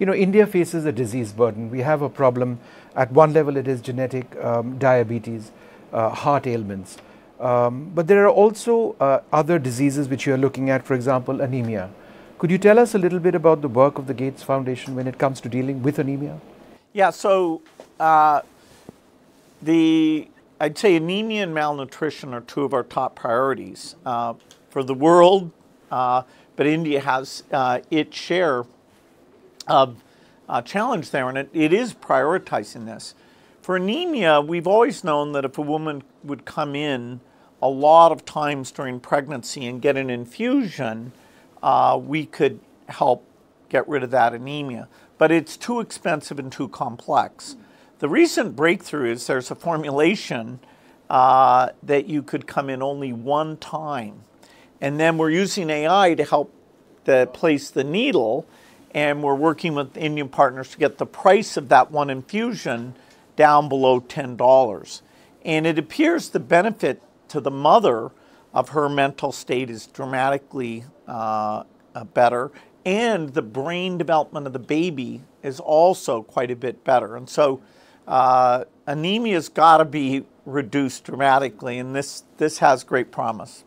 you know, India faces a disease burden. We have a problem. At one level, it is genetic um, diabetes, uh, heart ailments. Um, but there are also uh, other diseases which you are looking at, for example, anemia. Could you tell us a little bit about the work of the Gates Foundation when it comes to dealing with anemia? Yeah, so uh, the I'd say anemia and malnutrition are two of our top priorities uh, for the world, uh, but India has uh, its share of uh, challenge there, and it, it is prioritizing this. For anemia, we've always known that if a woman would come in a lot of times during pregnancy and get an infusion, uh, we could help get rid of that anemia. But it's too expensive and too complex. The recent breakthrough is there's a formulation uh, that you could come in only one time. And then we're using AI to help the, place the needle, and we're working with Indian partners to get the price of that one infusion down below $10. And it appears the benefit to the mother of her mental state is dramatically uh, uh better, and the brain development of the baby is also quite a bit better. And so uh, anemia's got to be reduced dramatically, and this, this has great promise.